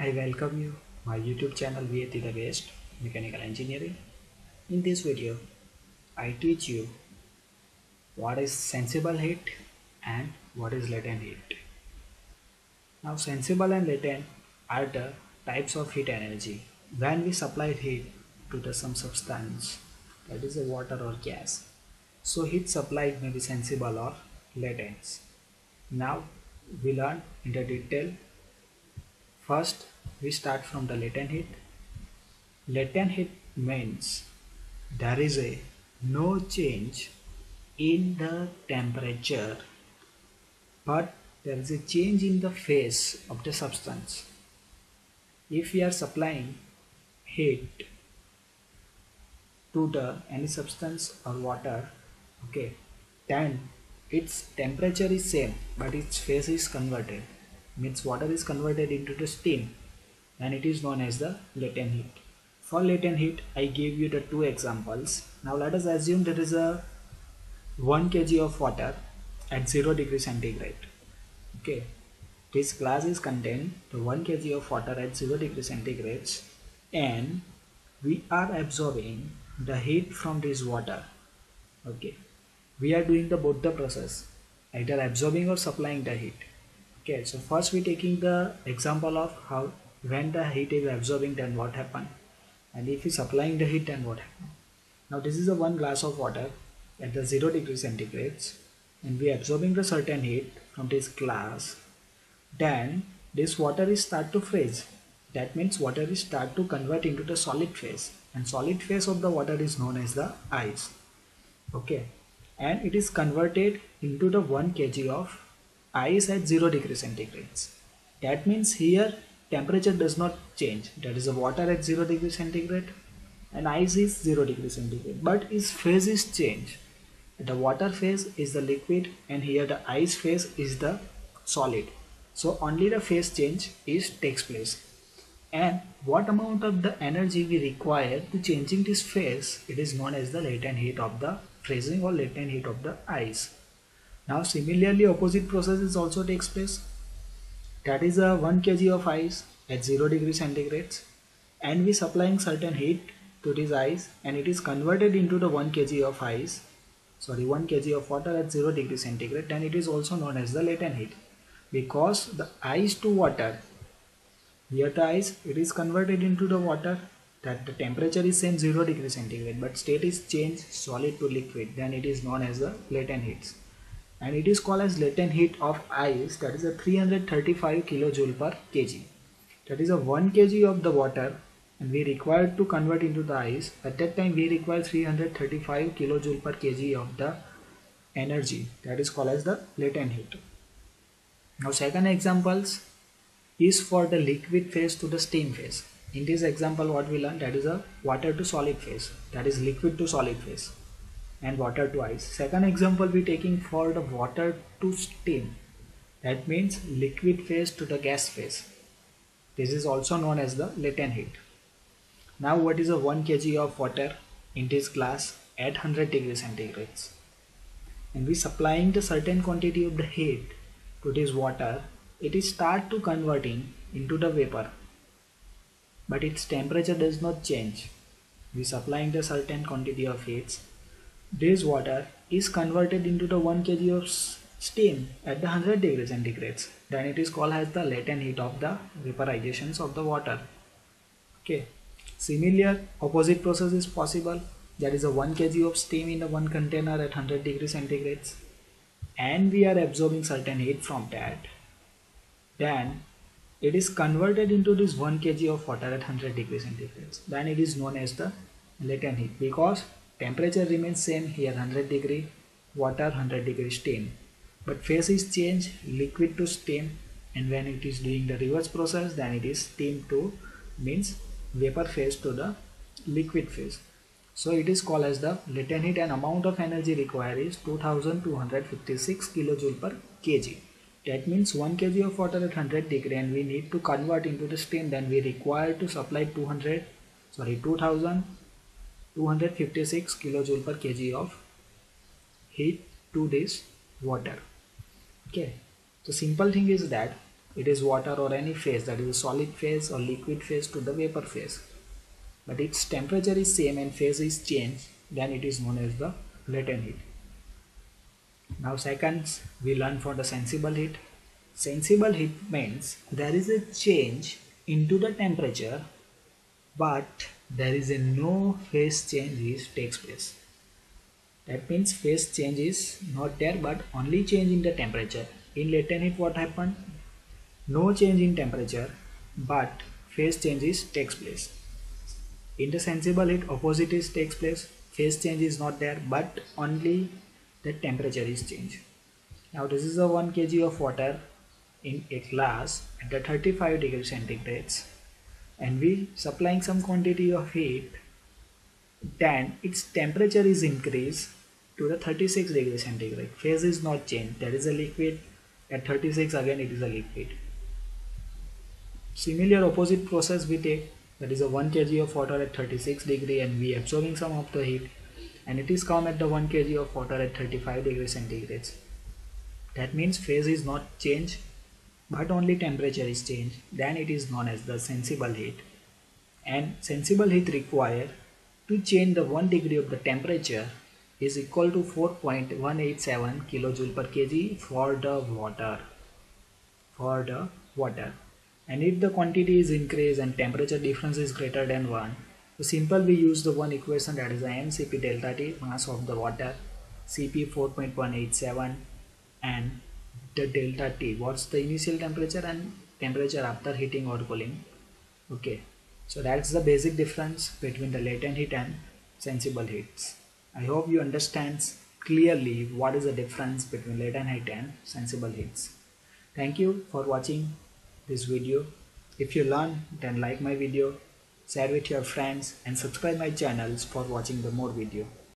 I welcome you my YouTube channel VAT the Best Mechanical Engineering. In this video, I teach you what is sensible heat and what is latent heat. Now sensible and latent are the types of heat energy when we supply heat to the some substance that is a water or gas. So heat supply may be sensible or latent. Now we learn in the detail First, we start from the latent heat. Latent heat means there is a no change in the temperature but there is a change in the phase of the substance. If we are supplying heat to the any substance or water okay then its temperature is same but its phase is converted means water is converted into the steam and it is known as the latent heat. For latent heat I gave you the two examples. Now let us assume there is a 1 kg of water at 0 degree centigrade. Okay, this glass is contained the 1 kg of water at 0 degree centigrade and we are absorbing the heat from this water. Okay, we are doing the both the process either absorbing or supplying the heat okay so first we taking the example of how when the heat is absorbing then what happen? And if we supplying the heat then what happen? Now this is a one glass of water at the 0 degree centigrade and we absorbing the certain heat from this glass. Then this water is start to freeze. That means water is start to convert into the solid phase and solid phase of the water is known as the ice. Okay and it is converted into the 1 kg of ice at 0 degree centigrade. That means here temperature does not change. That is the water at 0 degree centigrade and ice is 0 degree centigrade. But its phase is changed. The water phase is the liquid and here the ice phase is the solid. So only the phase change is takes place. And what amount of the energy we require to changing this phase, it is known as the latent heat of the freezing or latent heat of the ice. Now similarly opposite processes also takes place. That is a 1 kg of ice at 0 degree centigrade and we supplying certain heat to this ice and it is converted into the 1 kg of ice sorry 1 kg of water at 0 degree centigrade and it is also known as the latent heat because the ice to water here the ice it is converted into the water that the temperature is same 0 degree centigrade but state is changed solid to liquid then it is known as the latent heat and it is called as latent heat of ice that is a 335 kilojoule per kg. That is a 1 kg of the water and we required to convert into the ice. At that time we require 335 kilojoule per kg of the energy. That is called as the latent heat. Now second examples is for the liquid phase to the steam phase. In this example what we learned that is a water to solid phase. That is liquid to solid phase and water to ice. Second example we taking for the water to steam. That means liquid phase to the gas phase. This is also known as the latent heat. Now what is a 1 kg of water in this glass at 100 degree centigrade. And we supplying the certain quantity of the heat to this water, it is start to converting into the vapor. But its temperature does not change. We supplying the certain quantity of heat this water is converted into the 1 kg of steam at the 100 degrees centigrade. Then it is called as the latent heat of the vaporizations of the water. Okay. Similar opposite process is possible. There is a 1 kg of steam in the one container at 100 degrees centigrade and we are absorbing certain heat from that. Then it is converted into this 1 kg of water at 100 degrees centigrade. Then it is known as the latent heat because Temperature remains same here 100 degree water 100 degree steam but phase is changed liquid to steam and when it is doing the reverse process then it is steam to means vapor phase to the liquid phase. So it is called as the latent heat and amount of energy required is 2256 kilojoule per kg. That means 1 kg of water at 100 degree and we need to convert into the steam then we require to supply 200 sorry 2000 256 kilojoule per kg of heat to this water. Okay. So simple thing is that it is water or any phase that is a solid phase or liquid phase to the vapor phase. But its temperature is same and phase is changed then it is known as the latent heat. Now seconds we learn for the sensible heat. Sensible heat means there is a change into the temperature but there is a no phase change takes place. That means phase change is not there but only change in the temperature. In latent heat what happened? No change in temperature but phase changes takes place. In the sensible heat opposite is takes place. Phase change is not there but only the temperature is changed. Now this is a 1 kg of water in a glass at the 35 degree centigrade and we supplying some quantity of heat then its temperature is increased to the 36 degree centigrade. Phase is not changed. There is a liquid. At 36 again it is a liquid. Similar opposite process we take. That is a 1 kg of water at 36 degree and we absorbing some of the heat. And it is come at the 1 kg of water at 35 degree centigrade. That means phase is not changed but only temperature is changed. Then it is known as the sensible heat. And sensible heat required to change the 1 degree of the temperature is equal to 4.187 kilojoule per kg for the water. For the water. And if the quantity is increased and temperature difference is greater than 1 so simple we use the one equation that is the mcp delta t mass of the water cp 4.187 and the delta t. What's the initial temperature and temperature after heating or cooling? Okay. So that's the basic difference between the latent heat and sensible heats. I hope you understand clearly what is the difference between latent heat and sensible heats. Thank you for watching this video. If you learn then like my video share with your friends and subscribe my channels for watching the more video